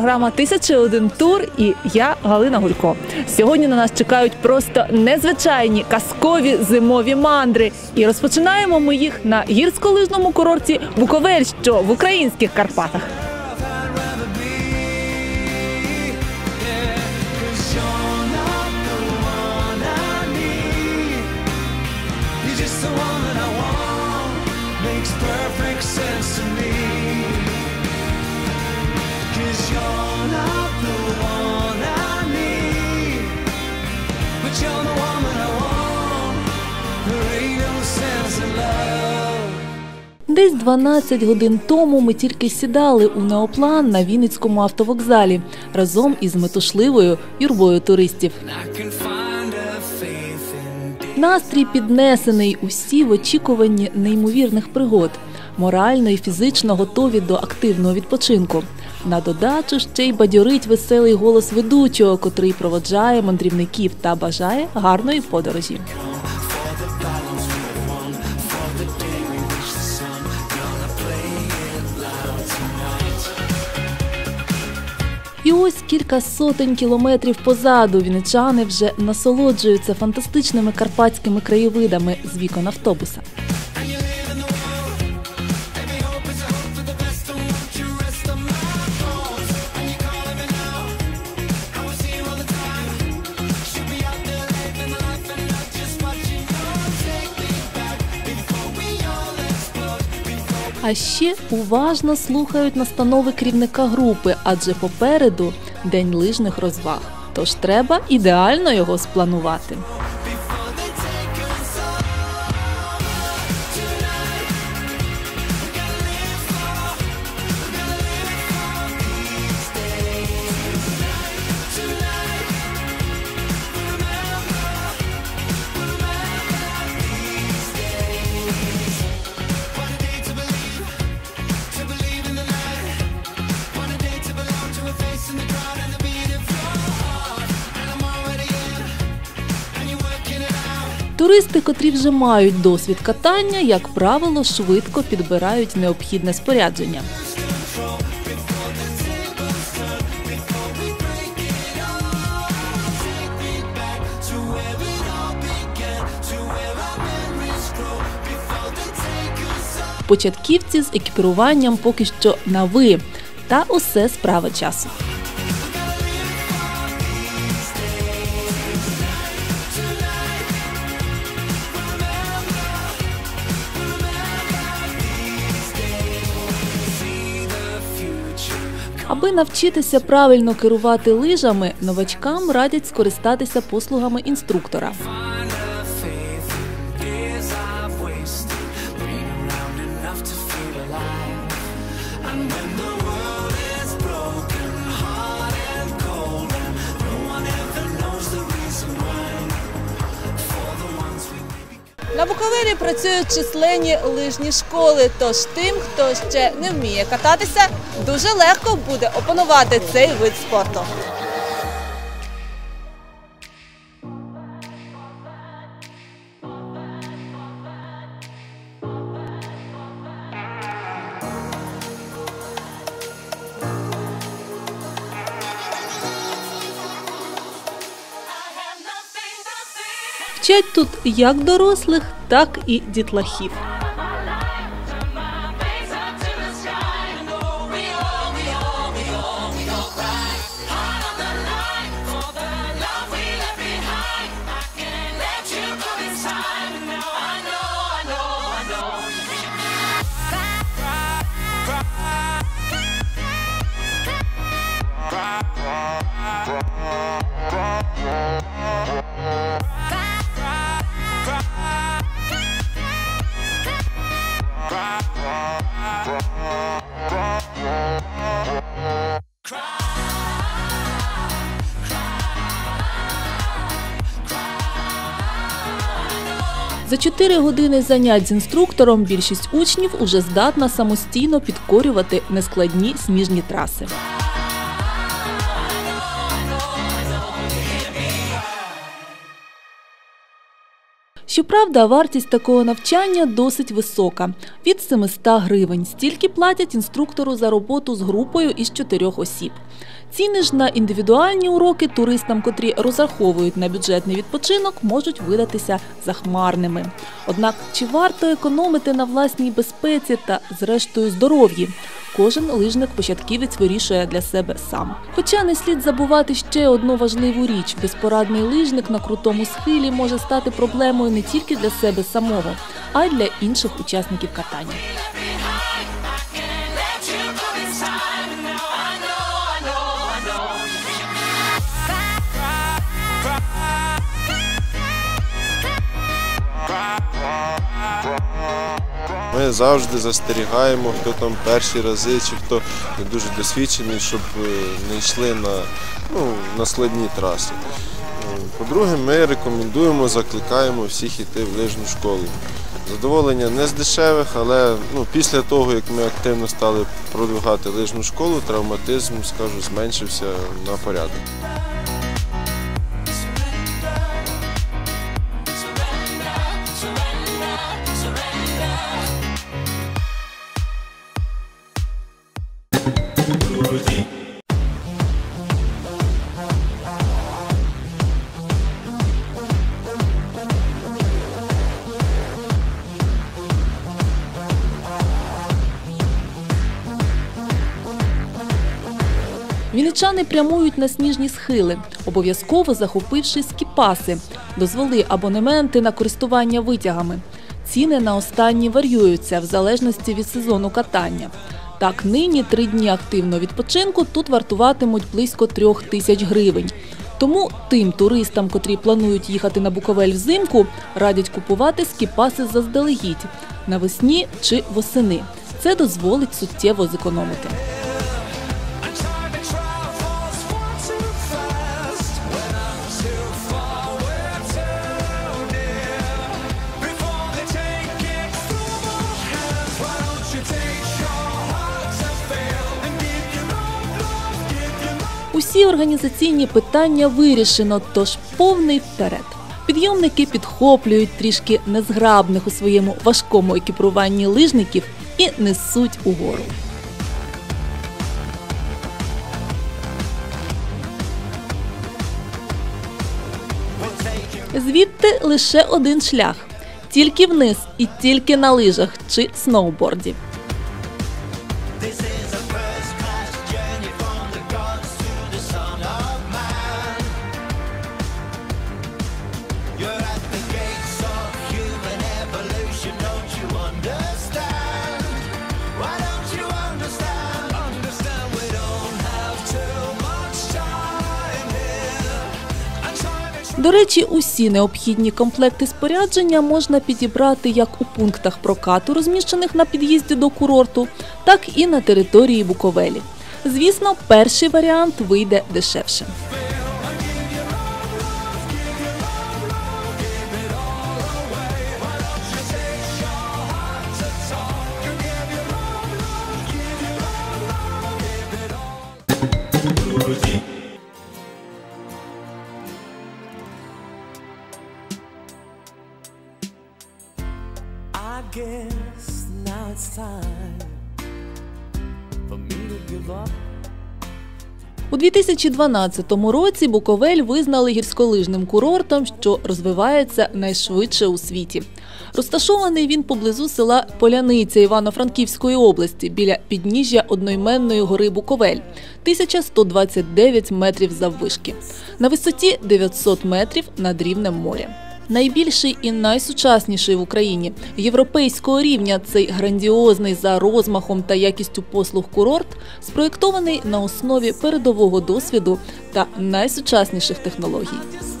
Програма «1001 тур» і я Галина Гулько. Сьогодні на нас чекають просто незвичайні казкові зимові мандри. І розпочинаємо ми їх на гірськолижному курорті Буковель, що в українських Карпатах. Десь 12 годин тому ми тільки сідали у неоплан на Вінницькому автовокзалі разом із метушливою юрбою туристів. Настрій піднесений, усі в очікуванні неймовірних пригод, морально і фізично готові до активного відпочинку. На додачу ще й бадьорить веселий голос ведучого, котрий проводжає мандрівників та бажає гарної подорожі. Ось кілька сотень кілометрів позаду вінничани вже насолоджуються фантастичними карпатськими краєвидами з вікон автобуса. А ще уважно слухають настанови керівника групи, адже попереду день лижних розваг. Тож треба ідеально його спланувати. Котрі вже мають досвід катання, як правило, швидко підбирають необхідне спорядження. Початківці з екіпіруванням поки що на ви, та усе справа часу. Навчитися правильно керувати лижами, новачкам радять скористатися послугами інструктора. Буковелі працюють численні лижні школи. Тож тим, хто ще не вміє кататися, дуже легко буде опанувати цей вид спорту. Вчать тут як дорослих, так і дітлахів. За 4 години занять з інструктором більшість учнів уже здатна самостійно підкорювати нескладні сніжні траси. Щоправда, вартість такого навчання досить висока від 700 гривень. Стільки платять інструктору за роботу з групою із чотирьох осіб. Ціни ж на індивідуальні уроки туристам, котрі розраховують на бюджетний відпочинок, можуть видатися захмарними. Однак чи варто економити на власній безпеці та, зрештою, здоров'ї? Кожен лижник-початківець вирішує для себе сам. Хоча не слід забувати ще одну важливу річ: безпорадний лижник на крутому схилі може стати проблемою не тільки для себе самого, а й для інших учасників катання. Ми завжди застерігаємо, хто там перші рази чи хто не дуже досвідчений, щоб е, не йшли на, ну, на складні траси. Е, По-друге, ми рекомендуємо, закликаємо всіх йти в лижну школу. Задоволення не з дешевих, але ну, після того, як ми активно стали продвигати лижну школу, травматизм, скажу, зменшився на порядок. Вінничани прямують на сніжні схили, обов'язково захопивши скіпаси, дозволи абонементи на користування витягами. Ціни на останні варіюються в залежності від сезону катання. Так, нині три дні активного відпочинку тут вартуватимуть близько трьох тисяч гривень. Тому тим туристам, котрі планують їхати на Буковель взимку, радять купувати скіпаси заздалегідь навесні чи восени. Це дозволить суттєво зекономити. Усі організаційні питання вирішено, тож повний вперед. Підйомники підхоплюють трішки незграбних у своєму важкому екіпіруванні лижників і несуть угору. Звідти лише один шлях: тільки вниз і тільки на лижах чи сноуборді. До речі, усі необхідні комплекти спорядження можна підібрати як у пунктах прокату, розміщених на під'їзді до курорту, так і на території Буковелі. Звісно, перший варіант вийде дешевше. У 2012 році Буковель визнали гірськолижним курортом, що розвивається найшвидше у світі. Розташований він поблизу села Поляниця Івано-Франківської області біля підніжжя одноіменної гори Буковель 1129 метрів заввишки. На висоті 900 метрів над рівнем моря. Найбільший і найсучасніший в Україні європейського рівня цей грандіозний за розмахом та якістю послуг курорт спроєктований на основі передового досвіду та найсучасніших технологій.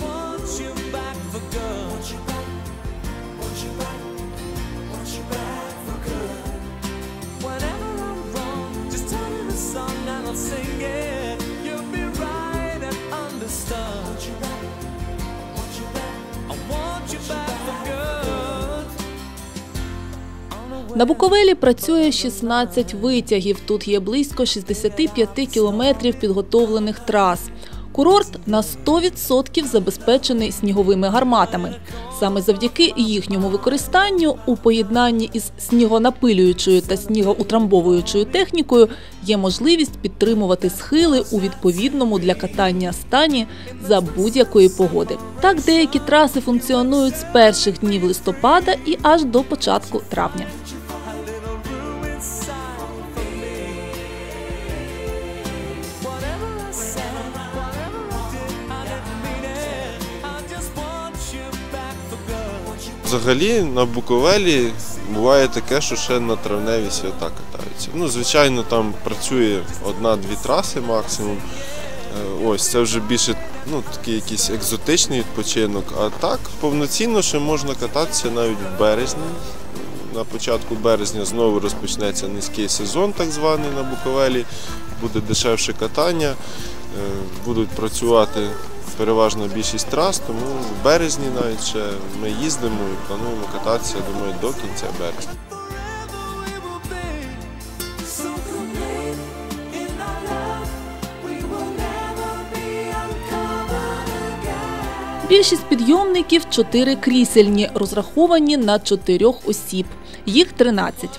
На Буковелі працює 16 витягів. Тут є близько 65 кілометрів підготовлених трас. Курорт на 100% забезпечений сніговими гарматами. Саме завдяки їхньому використанню у поєднанні із снігонапилюючою та снігоутрамбовуючою технікою є можливість підтримувати схили у відповідному для катання стані за будь-якої погоди. Так деякі траси функціонують з перших днів листопада і аж до початку травня. Взагалі на Буковелі буває таке, що ще на травневі свята катаються. Ну, звичайно, там працює одна-дві траси максимум. Е, Ось це вже більше ну, такий якийсь екзотичний відпочинок. А так повноцінно ще можна кататися навіть в березні. На початку березня знову розпочнеться низький сезон, так званий на Буковелі. Буде дешевше катання, е, будуть працювати переважна більшість трас, тому в березні навіть ще ми їздимо і плануємо кататися, думаю, до кінця березня. Більшість підйомників чотири крісельні, розраховані на чотирьох осіб. Їх 13.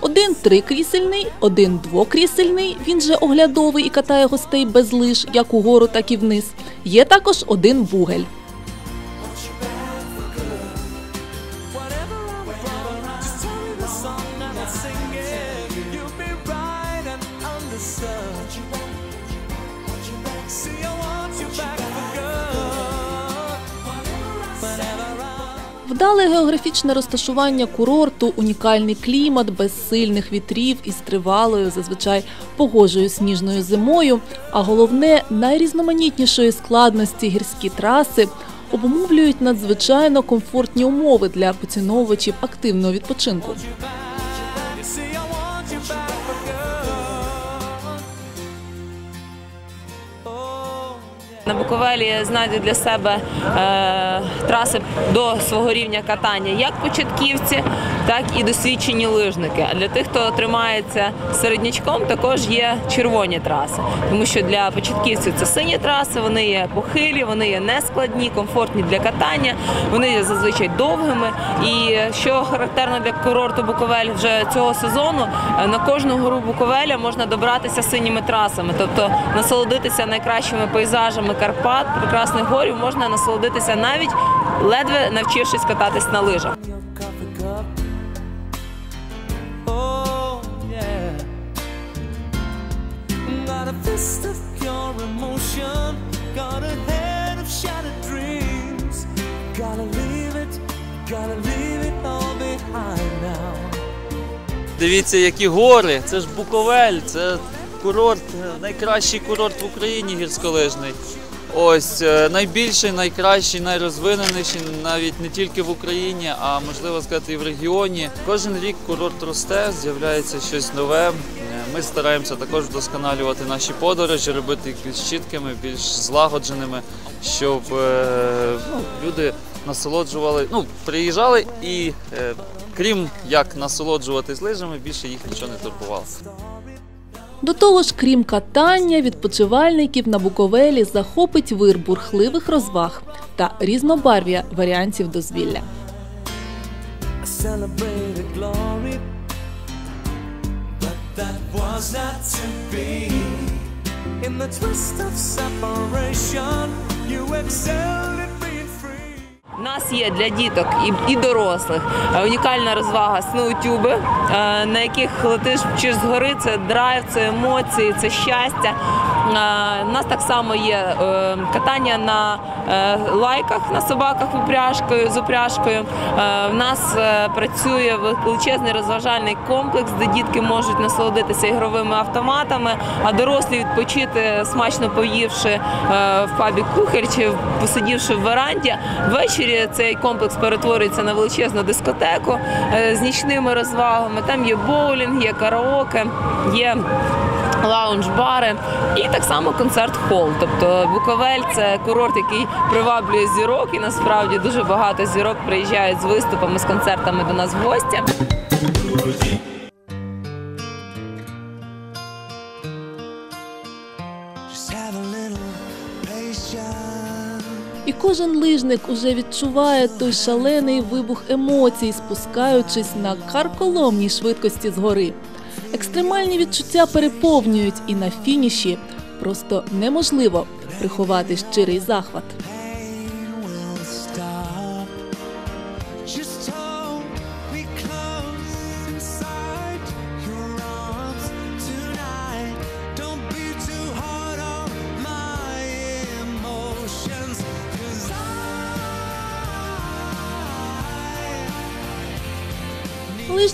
Один трикрісельний, один двокрісельний, він же оглядовий і катає гостей без лиж, як угору, так і вниз. Є також один бугель. Whatever I'm Вдале географічне розташування курорту, унікальний клімат без сильних вітрів із тривалою, зазвичай погожою сніжною зимою, а головне найрізноманітнішої складності гірські траси обумовлюють надзвичайно комфортні умови для поціновувачів активного відпочинку. На Буковелі знайду для себе е, траси до свого рівня катання як початківці, так і досвідчені лижники. А для тих, хто тримається середнячком, також є червоні траси, тому що для початківців це сині траси, вони є похилі, вони є нескладні, комфортні для катання, вони є зазвичай довгими. І що характерно для курорту Буковель вже цього сезону, е, на кожну гору Буковеля можна добратися синіми трасами, тобто насолодитися найкращими пейзажами Карпат, прекрасних горів, можна насолодитися навіть ледве навчившись кататись на лижах. Дивіться, які гори. Це ж Буковель, це курорт, найкращий курорт в Україні гірськолижний. Ось е, найбільший, найкращий, найрозвиненіший навіть не тільки в Україні, а можливо сказати і в регіоні. Кожен рік курорт росте, з'являється щось нове. Е, Ми стараємося також вдосконалювати наші подорожі, робити їх більш чіткими, більш злагодженими, щоб е, ну, люди насолоджували, ну, приїжджали і крім як насолоджуватись лижами, більше їх нічого не турбувало. До того ж, крім катання, відпочивальників на Буковелі захопить вир бурхливих розваг та різнобарв'я варіантів дозвілля. In the twist of separation, you excelled at. У нас є для діток і, дорослих е, унікальна розвага сноутюби, е, на яких летиш чи з гори, це драйв, це емоції, це щастя. Е, У нас так само є е, катання на е, лайках на собаках упряжкою з упряжкою. Е, У нас е, працює величезний розважальний комплекс, де дітки можуть насолодитися ігровими автоматами, а дорослі відпочити смачно поївши е, в пабі кухар чи посидівши в веранді. Ввечері цей комплекс перетворюється на величезну дискотеку е, з нічними розвагами. Там є боулінг, є караоке, є лаунж-бари і так само концерт-хол. Тобто Буковель це курорт, який приваблює зірок, і насправді дуже багато зірок приїжджають з виступами, з концертами до нас в гості. Кожен лижник уже відчуває той шалений вибух емоцій, спускаючись на карколомній швидкості згори. Екстремальні відчуття переповнюють, і на фініші просто неможливо приховати щирий захват.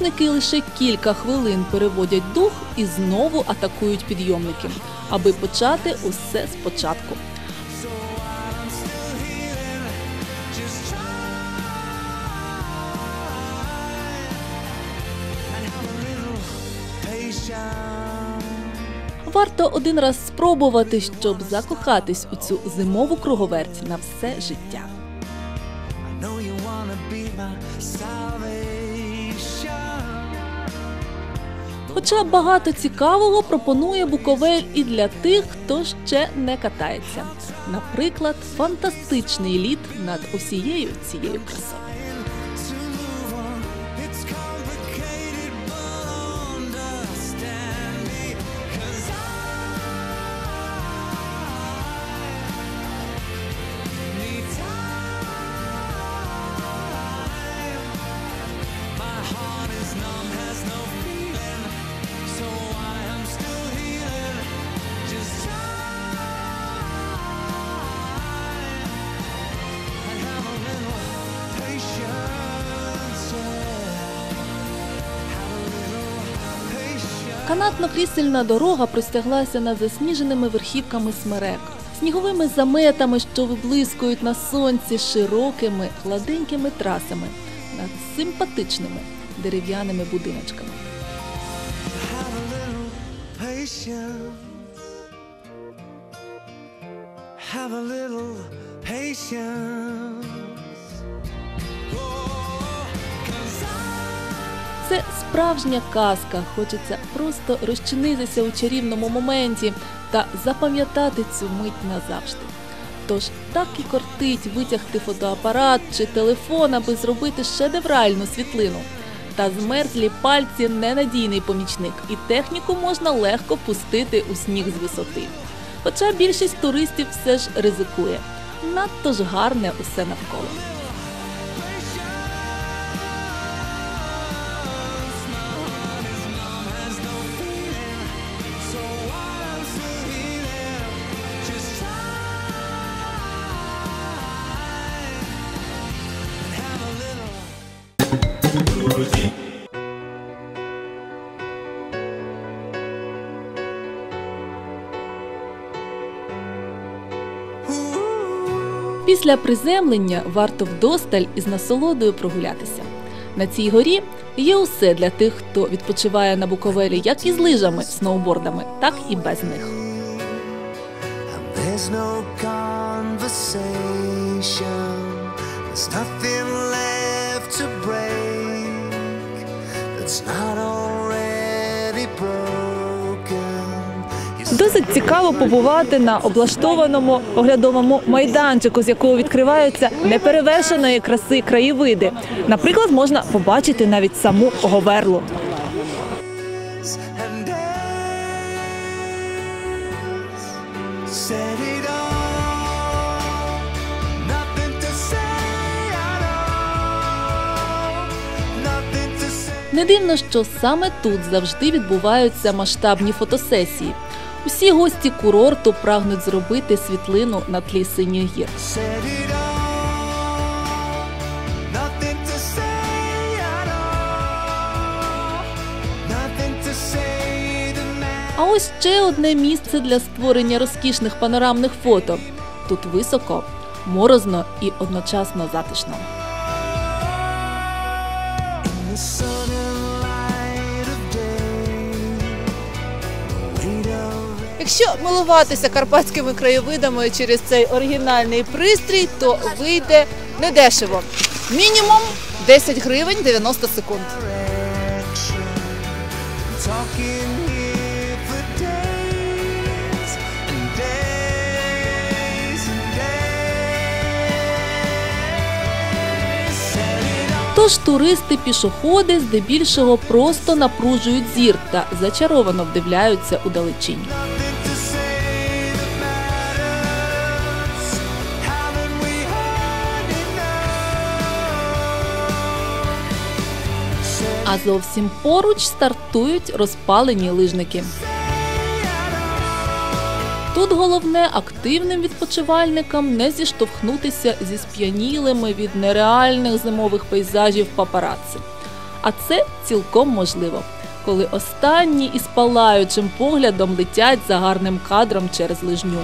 I Лижники лише кілька хвилин переводять дух і знову атакують підйомники, аби почати усе спочатку. Варто один раз спробувати, щоб закохатись у цю зимову круговерть на все життя. Хоча багато цікавого пропонує Буковель і для тих, хто ще не катається. Наприклад, фантастичний лід над усією цією красою. Канатно-крісельна дорога простяглася над засніженими верхівками смерек, сніговими заметами, що виблискують на сонці широкими гладенькими трасами над симпатичними дерев'яними будиночками. Have a little patience. Це справжня казка. Хочеться просто розчинитися у чарівному моменті та запам'ятати цю мить назавжди. Тож так і кортить витягти фотоапарат чи телефон, аби зробити шедевральну світлину. Та змерзлі пальці ненадійний помічник, і техніку можна легко пустити у сніг з висоти. Хоча більшість туристів все ж ризикує. Надто ж гарне усе навколо. Після приземлення варто вдосталь із насолодою прогулятися. На цій горі є усе для тих, хто відпочиває на Буковелі як із лижами, сноубордами, так і без них. There's no conversation. There's nothing Досить цікаво побувати на облаштованому оглядовому майданчику, з якого відкриваються неперевершеної краси краєвиди. Наприклад, можна побачити навіть саму Говерлу. Не дивно, що саме тут завжди відбуваються масштабні фотосесії. Усі гості курорту прагнуть зробити світлину на тлі синіх гір. А ось ще одне місце для створення розкішних панорамних фото. Тут високо, морозно і одночасно затишно. Якщо милуватися карпатськими краєвидами через цей оригінальний пристрій, то вийде недешево. Мінімум 10 гривень 90 секунд. Тож туристи пішоходи здебільшого просто напружують зір та зачаровано вдивляються у далечінь. А зовсім поруч стартують розпалені лижники. Тут головне активним відпочивальникам не зіштовхнутися зі сп'янілими від нереальних зимових пейзажів папарацци. А це цілком можливо, коли останні із палаючим поглядом летять за гарним кадром через лижню.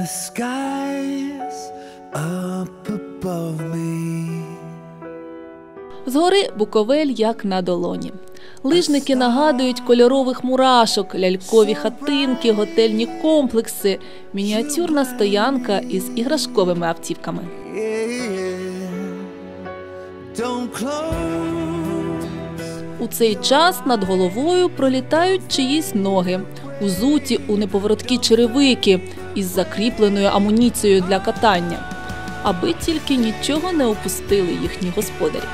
The skies up above me. Згори Буковель як на долоні. Лижники нагадують кольорових мурашок, лялькові хатинки, готельні комплекси, мініатюрна стоянка із іграшковими автівками. У цей час над головою пролітають чиїсь ноги, узуті у неповороткі черевики із закріпленою амуніцією для катання, аби тільки нічого не опустили їхні господарі.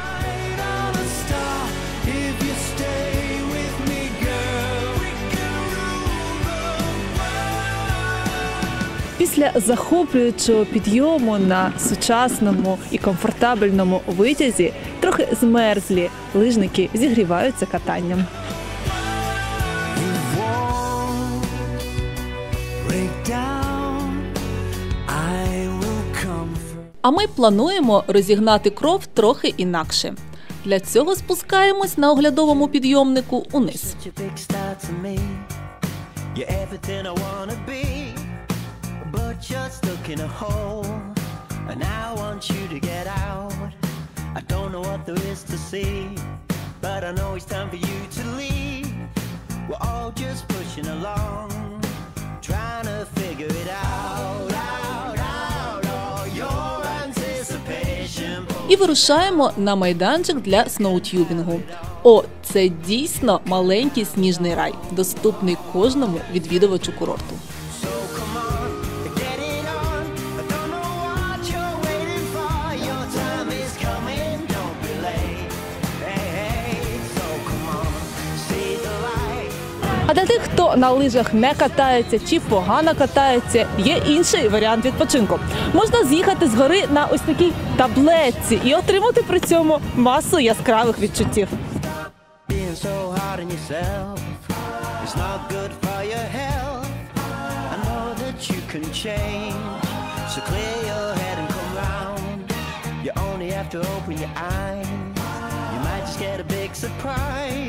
Після захоплюючого підйому на сучасному і комфортабельному витязі трохи змерзлі лижники зігріваються катанням. А ми плануємо розігнати кров трохи інакше. Для цього спускаємось на оглядовому підйомнику униз. We're all just pushing along, trying to figure it out. І вирушаємо на майданчик для сноутюбінгу. О, це дійсно маленький сніжний рай, доступний кожному відвідувачу курорту. А для тих, хто на лижах не катається чи погано катається, є інший варіант відпочинку. Можна з'їхати з гори на ось такій таблетці і отримати при цьому масу яскравих відчуттів. You might just get a big surprise.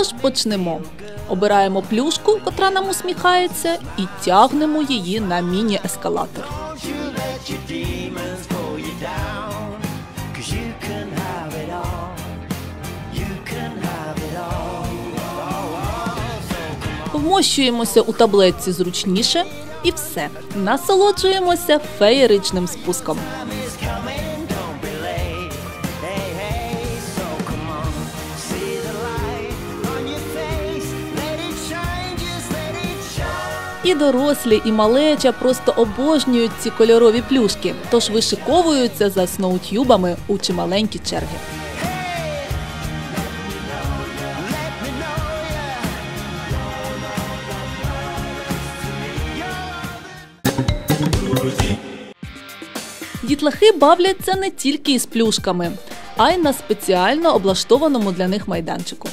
Тож почнемо. Обираємо плюшку, котра нам усміхається, і тягнемо її на міні-ескалатор. Вмощуємося у таблетці зручніше, і все. Насолоджуємося феєричним спуском. І дорослі, і малеча просто обожнюють ці кольорові плюшки, тож вишиковуються за сноутюбами у чималенькі черги. Дітлахи бавляться не тільки із плюшками, а й на спеціально облаштованому для них майданчику.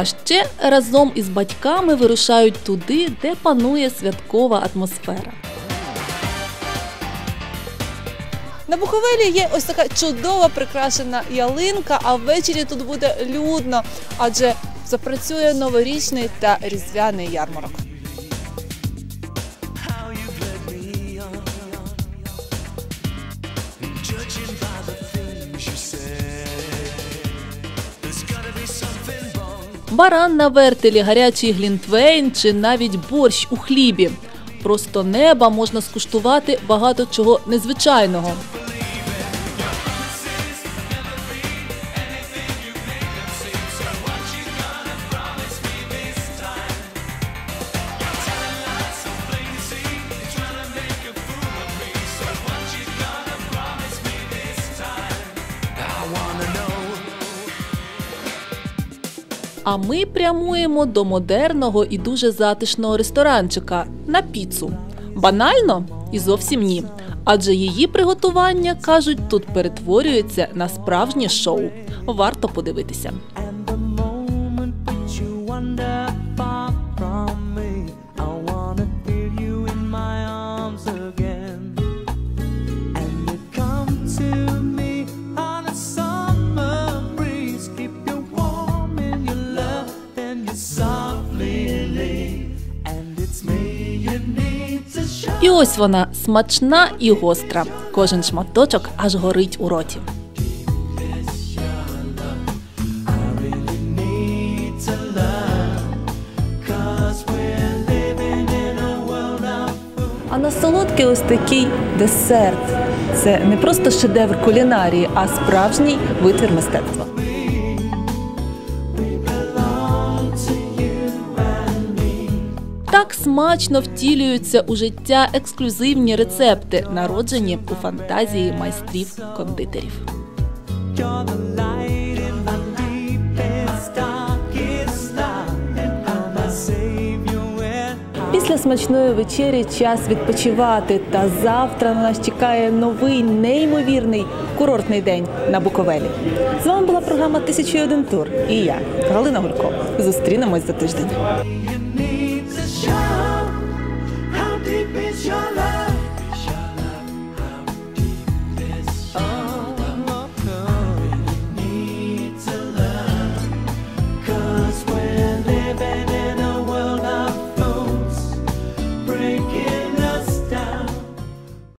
А ще разом із батьками вирушають туди, де панує святкова атмосфера. На Буковелі є ось така чудова прикрашена ялинка, а ввечері тут буде людно, адже запрацює новорічний та різдвяний ярмарок. Баран на вертелі, гарячий глінтвейн чи навіть борщ у хлібі. Просто неба можна скуштувати багато чого незвичайного. А ми прямуємо до модерного і дуже затишного ресторанчика на піцу. Банально і зовсім ні. Адже її приготування кажуть тут перетворюється на справжнє шоу. Варто подивитися. І ось вона смачна і гостра. Кожен шматочок аж горить у роті. А на солодкий ось такий десерт. Це не просто шедевр кулінарії, а справжній витвір мистецтва. Так смачно втілюються у життя ексклюзивні рецепти, народжені у фантазії savior when Після смачної вечері час відпочивати. Та завтра на нас чекає новий неймовірний курортний день на Буковелі. З вами була програма «1001 тур. І я, Галина Гулько. Зустрінемось за тиждень. your